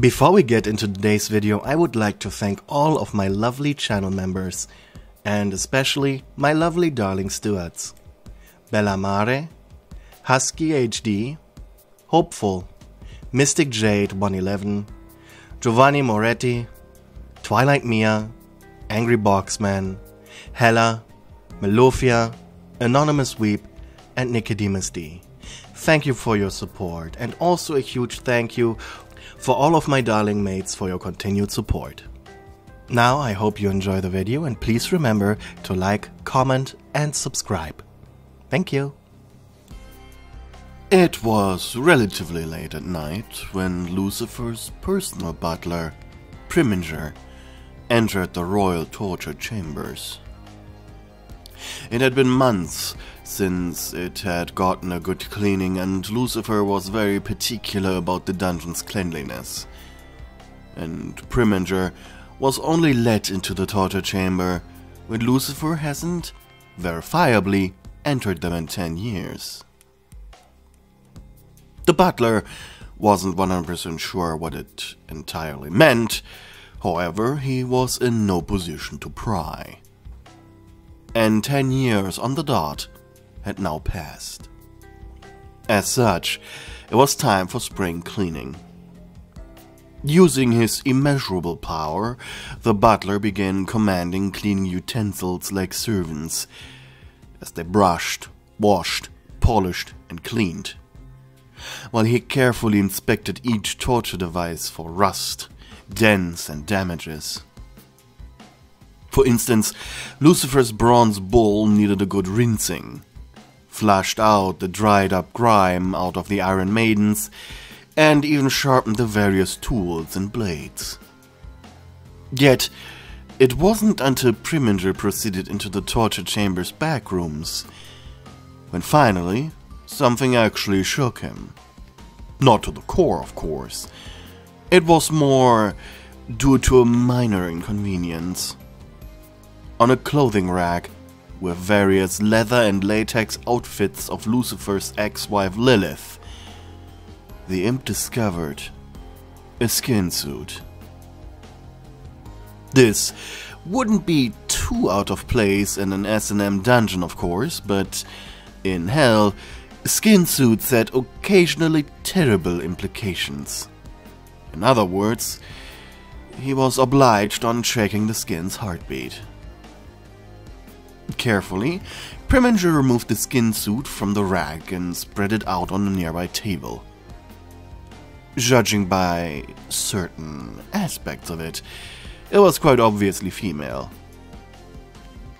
Before we get into today's video, I would like to thank all of my lovely channel members, and especially my lovely darling stewards. Bella Mare, Husky HD, Hopeful, Mystic Jade 111, Giovanni Moretti, Twilight Mia, Angry Boxman, Hella, Melofia, Anonymous Weep, and Nicodemus D. Thank you for your support, and also a huge thank you for all of my darling mates for your continued support. Now I hope you enjoy the video and please remember to like, comment and subscribe. Thank you. It was relatively late at night when Lucifer's personal butler, Priminger, entered the royal torture chambers. It had been months since it had gotten a good cleaning, and Lucifer was very particular about the dungeon's cleanliness. And Preminger was only let into the torture chamber when Lucifer hasn't, verifiably, entered them in ten years. The butler wasn't 100% sure what it entirely meant, however, he was in no position to pry. And ten years on the dot had now passed. As such, it was time for spring cleaning. Using his immeasurable power, the butler began commanding cleaning utensils like servants, as they brushed, washed, polished, and cleaned, while he carefully inspected each torture device for rust, dents, and damages. For instance, Lucifer's bronze bowl needed a good rinsing, flushed out the dried up grime out of the Iron Maidens, and even sharpened the various tools and blades. Yet, it wasn't until Preminger proceeded into the torture chamber's back rooms when finally something actually shook him. Not to the core, of course. It was more due to a minor inconvenience. On a clothing rack, with various leather and latex outfits of Lucifer's ex-wife Lilith. The imp discovered a skin suit. This wouldn't be too out of place in an S&M dungeon, of course, but in hell, skin suits had occasionally terrible implications. In other words, he was obliged on checking the skin's heartbeat. Carefully, Preminger removed the skin suit from the rack and spread it out on a nearby table. Judging by certain aspects of it, it was quite obviously female.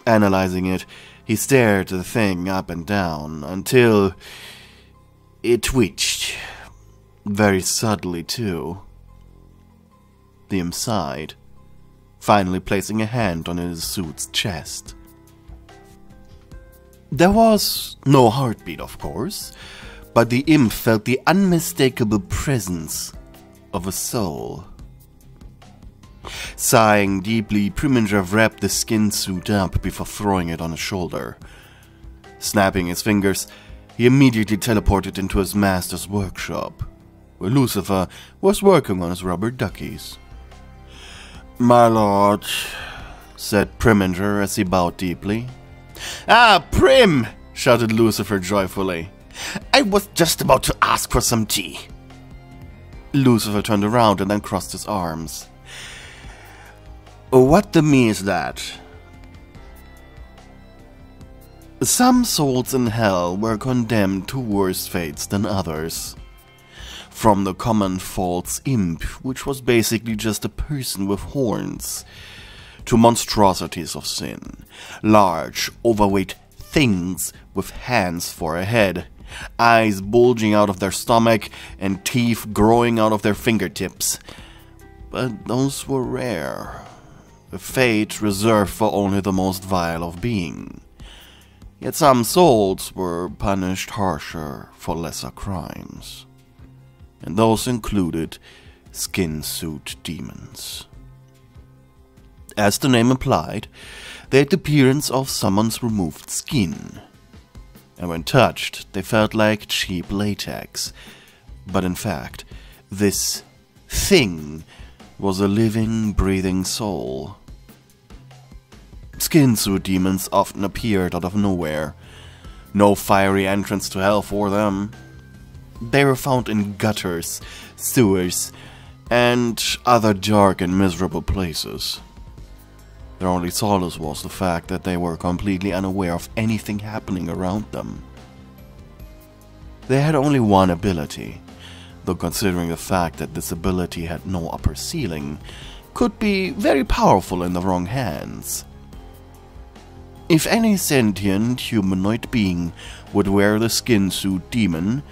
Analyzing it, he stared the thing up and down until it twitched. Very subtly, too. The imp sighed, finally placing a hand on his suit's chest. There was no heartbeat, of course, but the imp felt the unmistakable presence of a soul. Sighing deeply, Preminger wrapped the skin suit up before throwing it on his shoulder. Snapping his fingers, he immediately teleported into his master's workshop, where Lucifer was working on his rubber duckies. My lord, said Preminger as he bowed deeply. Ah, Prim! shouted Lucifer joyfully. I was just about to ask for some tea. Lucifer turned around and then crossed his arms. What the me is that? Some souls in hell were condemned to worse fates than others. From the common false imp, which was basically just a person with horns, to monstrosities of sin, large, overweight things with hands for a head, eyes bulging out of their stomach, and teeth growing out of their fingertips. But those were rare, a fate reserved for only the most vile of being. Yet some souls were punished harsher for lesser crimes, and those included skin suit demons. As the name implied, they had the appearance of someone's removed skin. And when touched, they felt like cheap latex. But in fact, this thing was a living, breathing soul. Skin suit demons often appeared out of nowhere. No fiery entrance to hell for them. They were found in gutters, sewers, and other dark and miserable places. Their only solace was the fact that they were completely unaware of anything happening around them. They had only one ability, though considering the fact that this ability had no upper ceiling, could be very powerful in the wrong hands. If any sentient humanoid being would wear the skin suit demon,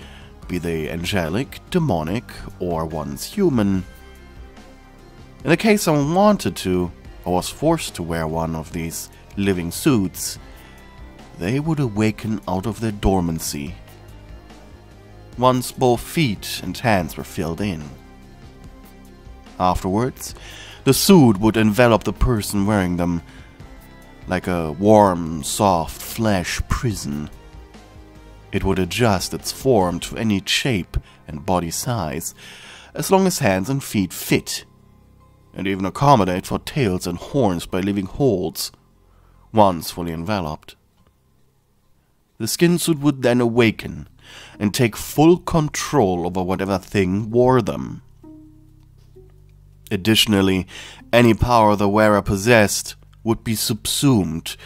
be they angelic, demonic, or once human, in the case someone wanted to, or was forced to wear one of these living suits, they would awaken out of their dormancy once both feet and hands were filled in. Afterwards, the suit would envelop the person wearing them like a warm, soft flesh prison. It would adjust its form to any shape and body size, as long as hands and feet fit, and even accommodate for tails and horns by leaving holes, once fully enveloped. The skin suit would then awaken and take full control over whatever thing wore them. Additionally, any power the wearer possessed would be subsumed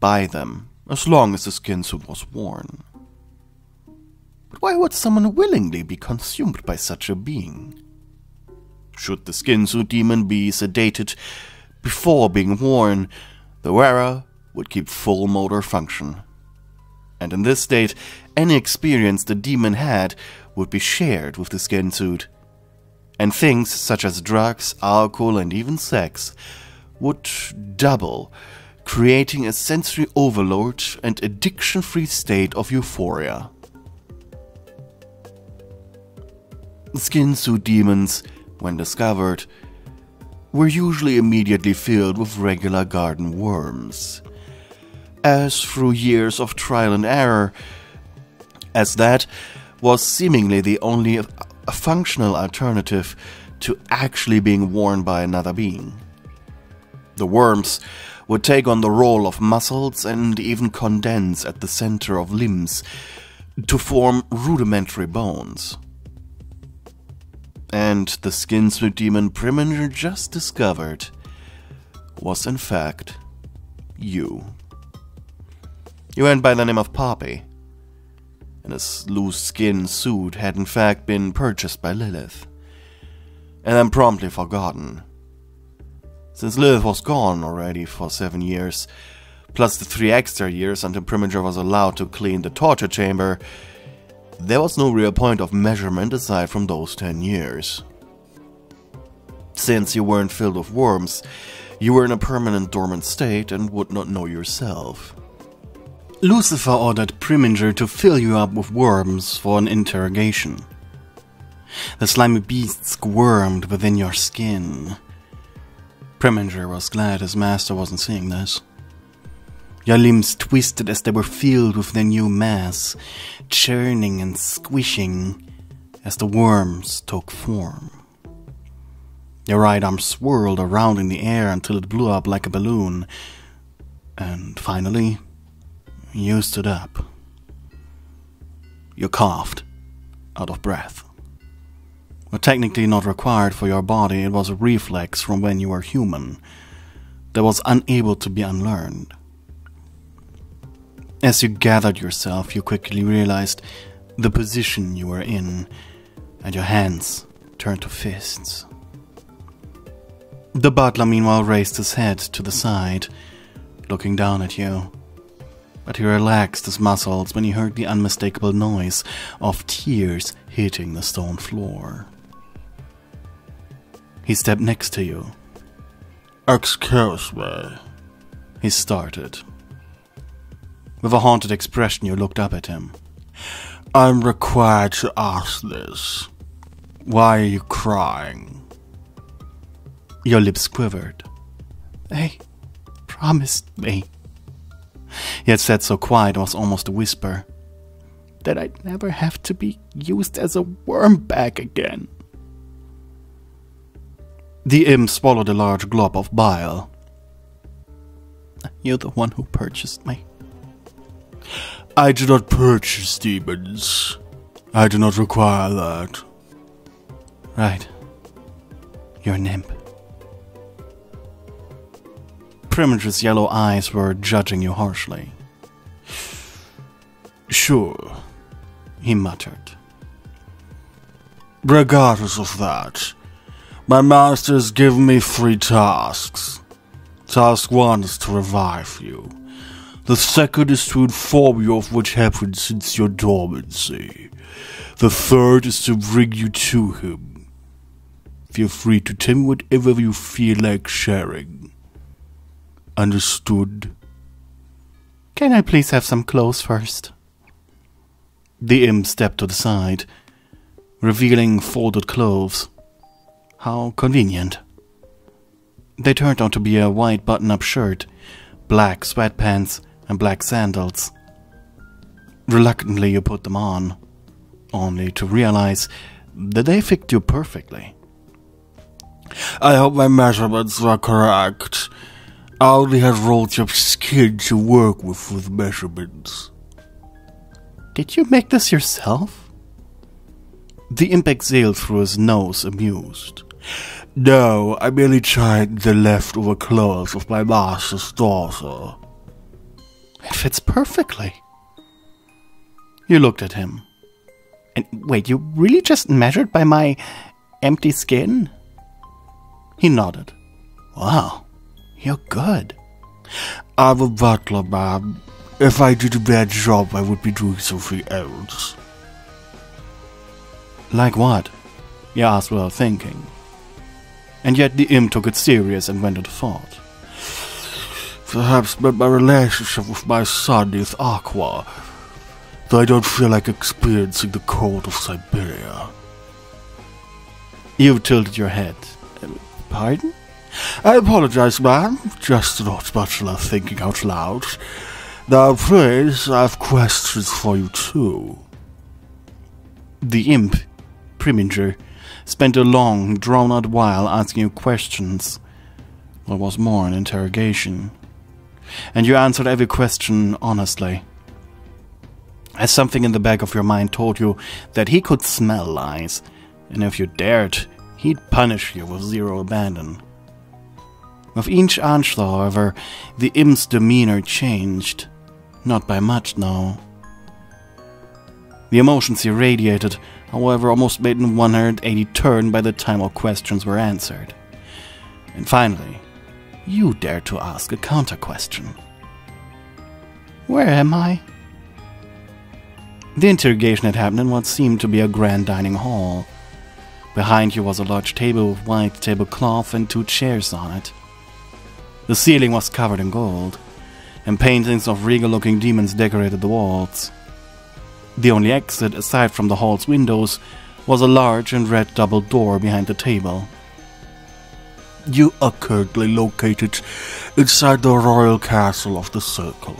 by them as long as the skin suit was worn. But why would someone willingly be consumed by such a being? Should the skin suit demon be sedated before being worn, the wearer would keep full motor function and in this state, any experience the demon had would be shared with the skin suit. And things such as drugs, alcohol, and even sex would double, creating a sensory overload and addiction free state of euphoria. Skin suit demons, when discovered, were usually immediately filled with regular garden worms as through years of trial and error, as that was seemingly the only functional alternative to actually being worn by another being. The worms would take on the role of muscles and even condense at the center of limbs to form rudimentary bones. And the skin suit demon Priminger just discovered was in fact you. You went by the name of Poppy, and his loose skin suit had in fact been purchased by Lilith, and then promptly forgotten. Since Lilith was gone already for seven years, plus the three extra years until Priminger was allowed to clean the torture chamber, there was no real point of measurement aside from those ten years. Since you weren't filled with worms, you were in a permanent dormant state and would not know yourself. Lucifer ordered Priminger to fill you up with worms for an interrogation. The slimy beast squirmed within your skin. Priminger was glad his master wasn't seeing this. Your limbs twisted as they were filled with their new mass, churning and squishing as the worms took form. Your right arm swirled around in the air until it blew up like a balloon, and finally, you stood up. You coughed, out of breath. Well, technically not required for your body, it was a reflex from when you were human that was unable to be unlearned. As you gathered yourself, you quickly realized the position you were in, and your hands turned to fists. The butler, meanwhile, raised his head to the side, looking down at you but he relaxed his muscles when he heard the unmistakable noise of tears hitting the stone floor. He stepped next to you. Excuse me, he started. With a haunted expression, you looked up at him. I'm required to ask this. Why are you crying? Your lips quivered. They promised me he had said so quiet it was almost a whisper. That I'd never have to be used as a worm bag again. The imp swallowed a large glob of bile. You're the one who purchased me. I do not purchase demons. I do not require that. Right. You're an imp. Primoge's yellow eyes were judging you harshly. Sure, he muttered. Regardless of that, my master has given me three tasks. Task one is to revive you. The second is to inform you of what happened since your dormancy. The third is to bring you to him. Feel free to tell me whatever you feel like sharing. Understood? Can I please have some clothes first? The imp stepped to the side, revealing folded clothes. How convenient. They turned out to be a white button up shirt, black sweatpants, and black sandals. Reluctantly, you put them on, only to realize that they fit you perfectly. I hope my measurements were correct. I only had rolls of skin to work with with measurements. Did you make this yourself? The imp exhaled through his nose, amused. No, I merely tried the leftover clothes of my master's daughter. It fits perfectly. You looked at him. And wait, you really just measured by my empty skin? He nodded. Wow, you're good. I'm a butler, ma'am. If I did a bad job, I would be doing something else. Like what? You asked without thinking. And yet the imp took it serious and went into thought. Perhaps my relationship with my son is aqua, though I don't feel like experiencing the cold of Siberia. You tilted your head. Um, pardon? I apologize, ma'am. Just not much love thinking out loud. Now, please, I have questions for you, too. The imp, Priminger, spent a long, drawn out while asking you questions. What was more, an interrogation. And you answered every question honestly. As something in the back of your mind told you that he could smell lies, and if you dared, he'd punish you with zero abandon. With each answer, however, the imp's demeanor changed. Not by much, no. The emotions he radiated, however, almost made a 180 turn by the time all questions were answered. And finally, you dare to ask a counter question. Where am I? The interrogation had happened in what seemed to be a grand dining hall. Behind you was a large table with white tablecloth and two chairs on it. The ceiling was covered in gold, and paintings of regal looking demons decorated the walls. The only exit, aside from the hall's windows, was a large and red double door behind the table. You are currently located inside the royal castle of the Circle.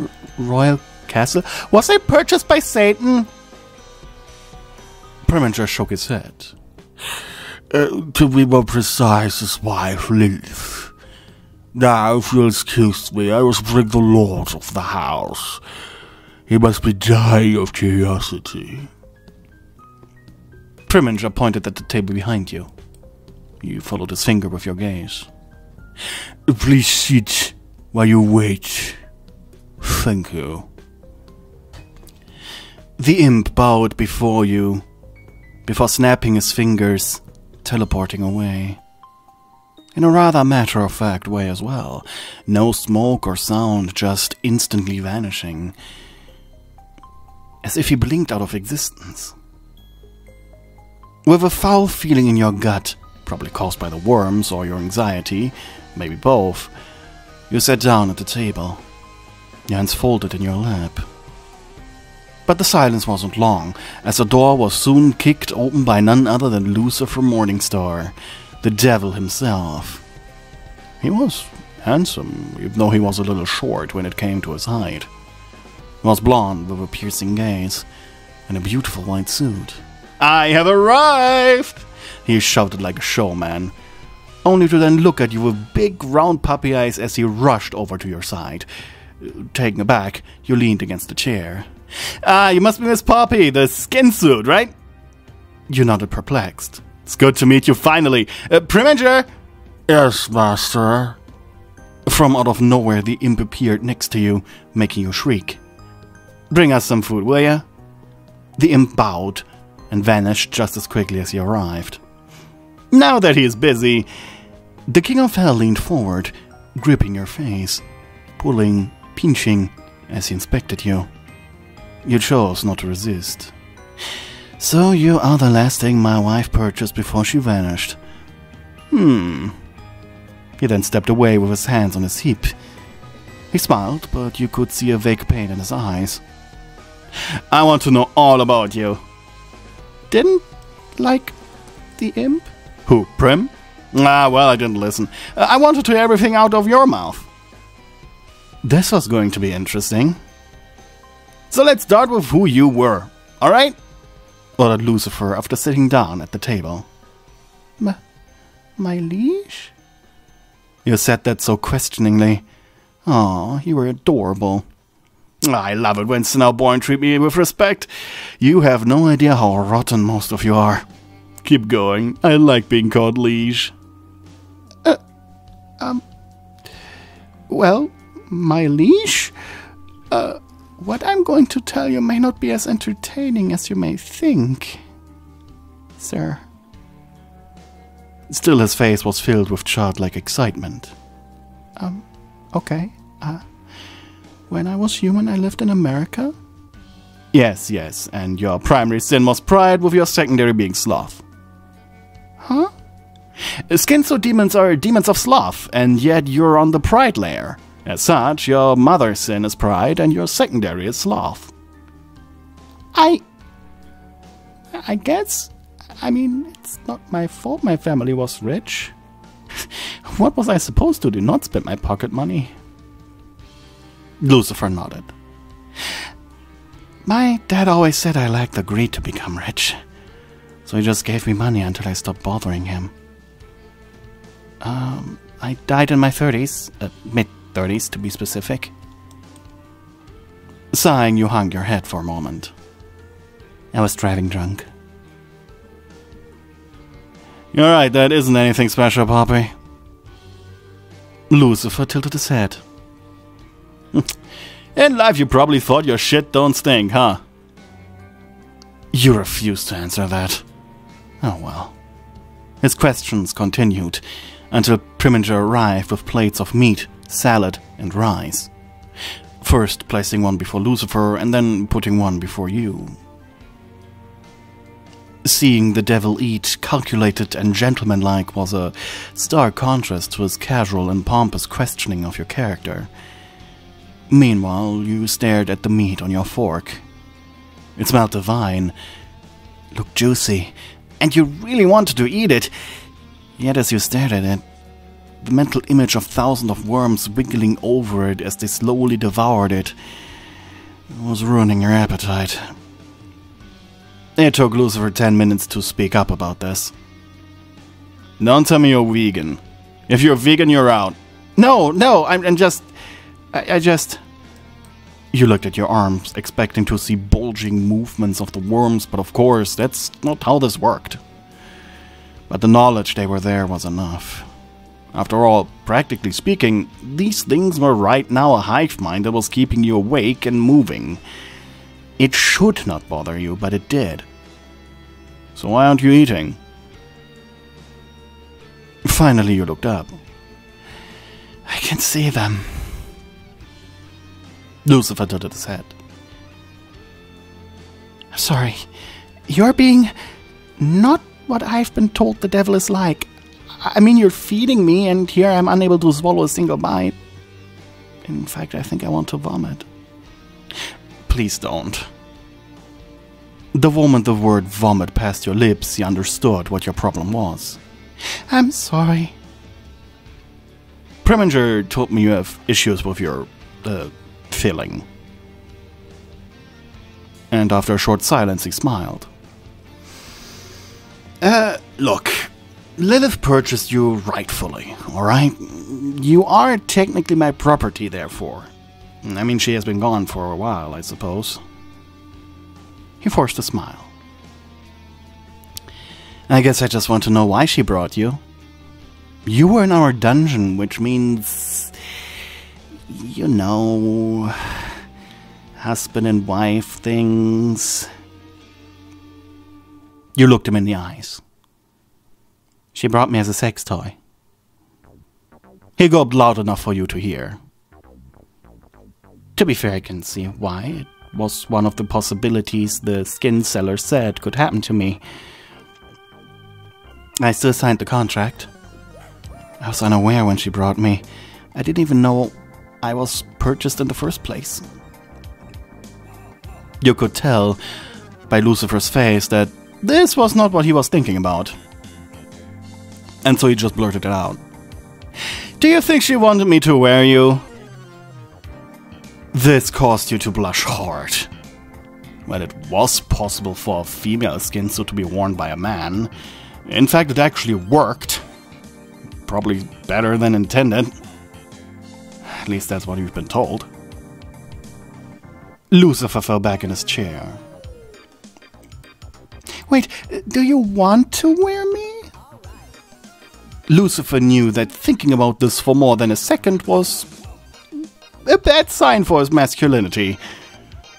R- royal castle? Was it purchased by Satan? Preminger shook his head. Uh, to be more precise, his wife, Lilith. Now, if you'll excuse me, I must bring the lord of the house. He must be dying of curiosity. Preminger pointed at the table behind you. You followed his finger with your gaze. Please sit while you wait. Thank you. The imp bowed before you, before snapping his fingers, teleporting away. In a rather matter of fact way as well. No smoke or sound, just instantly vanishing. As if he blinked out of existence. With a foul feeling in your gut, probably caused by the worms or your anxiety, maybe both, you sat down at the table, your hands folded in your lap. But the silence wasn't long, as the door was soon kicked open by none other than Lucifer Morningstar, the devil himself. He was handsome, even though he was a little short when it came to his height. He was blond with a piercing gaze and a beautiful white suit. I have arrived! He shouted like a showman, only to then look at you with big round puppy eyes as he rushed over to your side. Taken aback, you leaned against the chair. Ah, you must be Miss Poppy, the skin suit, right? You nodded perplexed. It's good to meet you finally. Uh! Yes, master. From out of nowhere, the imp appeared next to you, making you shriek. Bring us some food, will ya? The imp bowed and vanished just as quickly as he arrived. Now that he is busy, the King of Hell leaned forward, gripping your face, pulling, pinching as he inspected you. You chose not to resist. So you are the last thing my wife purchased before she vanished. Hmm. He then stepped away with his hands on his hip. He smiled, but you could see a vague pain in his eyes. I want to know all about you. Didn't like the imp? Who, Prim? Ah, well, I didn't listen. Uh, I wanted to hear everything out of your mouth. This was going to be interesting. So let's start with who you were, alright? ordered Lucifer after sitting down at the table. My, my liege? You said that so questioningly. Oh, you were adorable. I love it when Snowborn treat me with respect. You have no idea how rotten most of you are. Keep going. I like being called liege. Uh, um. Well, my liege? Uh, what I'm going to tell you may not be as entertaining as you may think, sir. Still, his face was filled with childlike excitement. Um, okay. Uh, when I was human, I lived in America? Yes, yes, and your primary sin was pride, with your secondary being sloth. Huh? Schizo demons are demons of sloth, and yet you're on the pride layer. As such, your mother's sin is pride, and your secondary is sloth. I. I guess. I mean, it's not my fault my family was rich. what was I supposed to do? Not spend my pocket money? Lucifer nodded. My dad always said I lacked the greed to become rich, so he just gave me money until I stopped bothering him. Um, I died in my 30s, uh, mid 30s to be specific. Sighing, you hung your head for a moment. I was driving drunk. You're right, that isn't anything special, Poppy. Lucifer tilted his head. In life, you probably thought your shit don't stink, huh? You refuse to answer that. Oh well. His questions continued until Preminger arrived with plates of meat, salad, and rice. First placing one before Lucifer and then putting one before you. Seeing the devil eat calculated and gentlemanlike was a stark contrast to his casual and pompous questioning of your character. Meanwhile, you stared at the meat on your fork. It smelled divine, looked juicy, and you really wanted to eat it. Yet as you stared at it, the mental image of thousands of worms wiggling over it as they slowly devoured it was ruining your appetite. It took Lucifer ten minutes to speak up about this. Don't tell me you're vegan. If you're vegan, you're out. No, no, I'm, I'm just. I, I just. You looked at your arms, expecting to see bulging movements of the worms, but of course, that's not how this worked. But the knowledge they were there was enough. After all, practically speaking, these things were right now a hive mind that was keeping you awake and moving. It should not bother you, but it did. So why aren't you eating? Finally, you looked up. I can see them. Lucifer tilted his head. Sorry, you're being not what I've been told the devil is like. I mean, you're feeding me, and here I'm unable to swallow a single bite. In fact, I think I want to vomit. Please don't. The moment the word vomit passed your lips, you understood what your problem was. I'm sorry. Preminger told me you have issues with your, uh, filling. And after a short silence, he smiled. Uh, look, Lilith purchased you rightfully, alright? You are technically my property, therefore. I mean, she has been gone for a while, I suppose. He forced a smile. I guess I just want to know why she brought you. You were in our dungeon, which means. You know. Husband and wife things. You looked him in the eyes. She brought me as a sex toy. He gulped loud enough for you to hear. To be fair, I can see why. It was one of the possibilities the skin seller said could happen to me. I still signed the contract. I was unaware when she brought me. I didn't even know I was purchased in the first place. You could tell by Lucifer's face that this was not what he was thinking about and so he just blurted it out. Do you think she wanted me to wear you? This caused you to blush hard. Well, it was possible for a female skin suit to be worn by a man. In fact, it actually worked. Probably better than intended. At least that's what you've been told. Lucifer fell back in his chair. Wait, do you want to wear me? Lucifer knew that thinking about this for more than a second was a bad sign for his masculinity,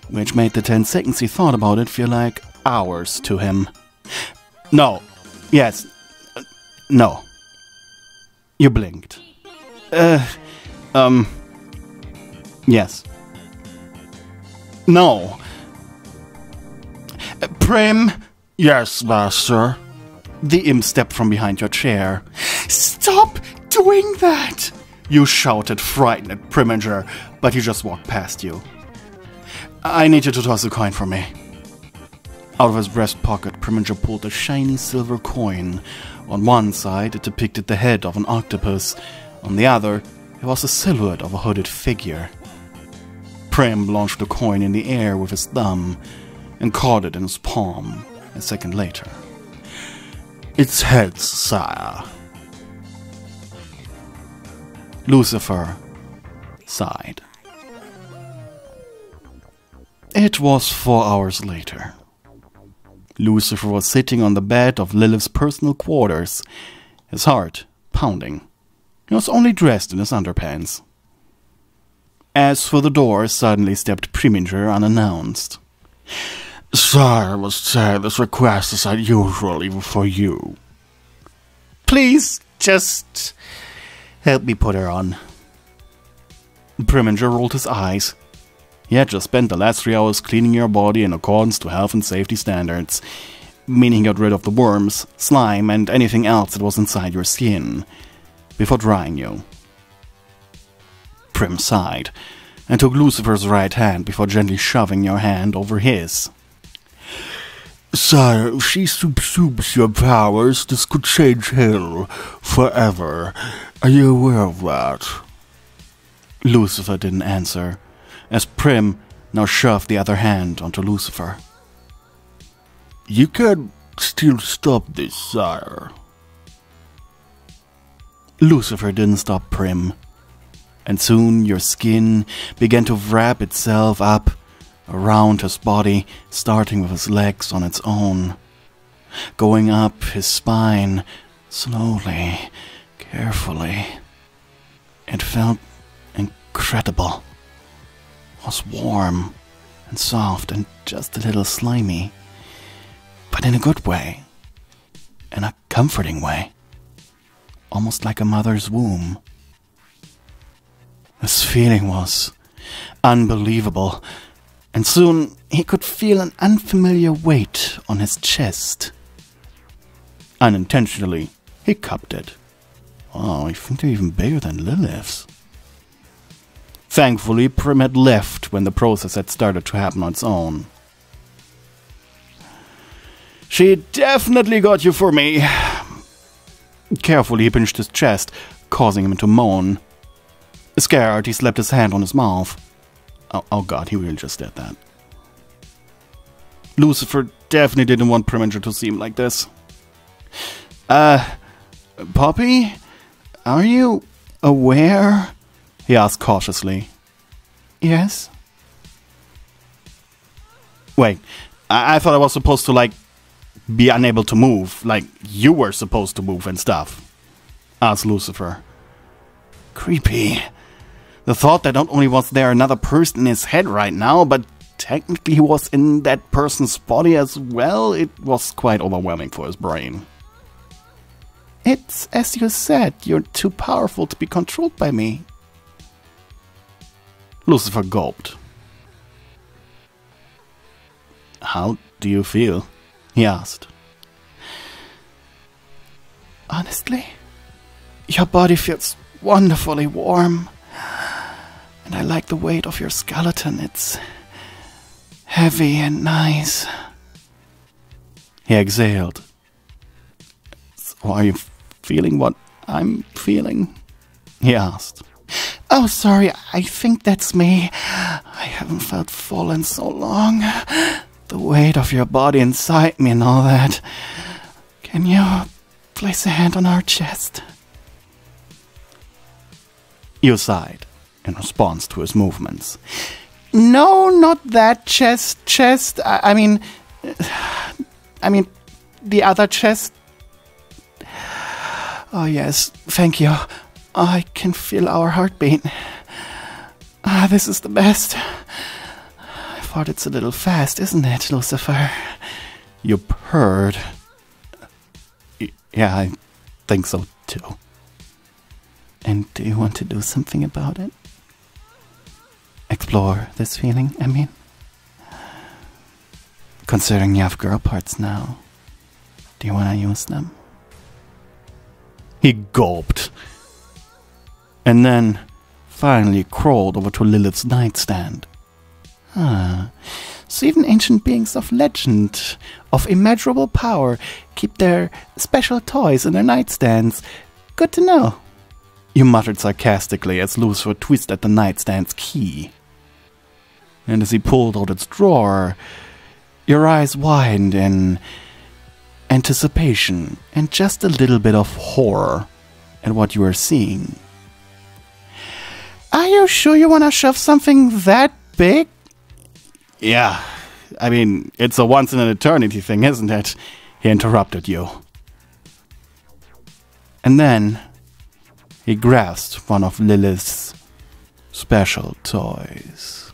which made the 10 seconds he thought about it feel like hours to him. No. Yes. no. You blinked. Uh, um. Yes. No. Prim? Yes, master. The imp stepped from behind your chair. Stop doing that! You shouted, frightened at Preminger, but he just walked past you. I need you to toss a coin for me. Out of his breast pocket, Preminger pulled a shiny silver coin. On one side, it depicted the head of an octopus. On the other, it was the silhouette of a hooded figure. Prim launched the coin in the air with his thumb and caught it in his palm a second later. It's heads, sire. Lucifer sighed. It was four hours later. Lucifer was sitting on the bed of Lilith's personal quarters, his heart pounding. He was only dressed in his underpants. As for the door, suddenly stepped Preminger unannounced. Sir, I must say this request is unusual even for you. Please, just help me put her on. Preminger rolled his eyes. He had just spent the last three hours cleaning your body in accordance to health and safety standards, meaning he got rid of the worms, slime, and anything else that was inside your skin, before drying you. Prim sighed, and took Lucifer's right hand before gently shoving your hand over his. Sire, if she subsumes your powers, this could change hell forever. Are you aware of that? Lucifer didn't answer, as Prim now shoved the other hand onto Lucifer. You can still stop this, sire. Lucifer didn't stop Prim, and soon your skin began to wrap itself up around his body, starting with his legs on its own, going up his spine slowly, carefully. It felt incredible. It was warm and soft and just a little slimy, but in a good way, in a comforting way, almost like a mother's womb. This feeling was unbelievable and soon he could feel an unfamiliar weight on his chest. Unintentionally, he cupped it. Oh, I think they're even bigger than Lilith's. Thankfully, Prim had left when the process had started to happen on its own. She definitely got you for me. Carefully, he pinched his chest, causing him to moan. Scared, he slapped his hand on his mouth. Oh, oh god, he really just did that. Lucifer definitely didn't want Preminger to seem like this. Uh, Poppy, are you aware? He asked cautiously. Yes. Wait, I, I thought I was supposed to, like, be unable to move, like you were supposed to move and stuff, asked Lucifer. Creepy. The thought that not only was there another person in his head right now, but technically he was in that person's body as well, it was quite overwhelming for his brain. It's as you said, you're too powerful to be controlled by me. Lucifer gulped. How do you feel? he asked. Honestly, your body feels wonderfully warm. And I like the weight of your skeleton. It's heavy and nice. He exhaled. So are you feeling what I'm feeling? He asked. Oh, sorry, I think that's me. I haven't felt full in so long. The weight of your body inside me and all that. Can you place a hand on our chest? You sighed in response to his movements. No, not that chest, chest. I, I mean, I mean, the other chest. Oh, yes, thank you. I can feel our heartbeat. Ah, this is the best. I thought it's a little fast, isn't it, Lucifer? You purred. Yeah, I think so too. And do you want to do something about it? Explore this feeling, I mean? Considering you have girl parts now, do you want to use them? He gulped. And then finally crawled over to Lilith's nightstand. Ah, so even ancient beings of legend, of immeasurable power, keep their special toys in their nightstands. Good to know. You muttered sarcastically as Lucifer twisted at the nightstand's key. And as he pulled out its drawer, your eyes widened in anticipation and just a little bit of horror at what you were seeing. Are you sure you want to shove something that big? Yeah, I mean, it's a once in an eternity thing, isn't it? He interrupted you. And then he grasped one of Lilith's special toys.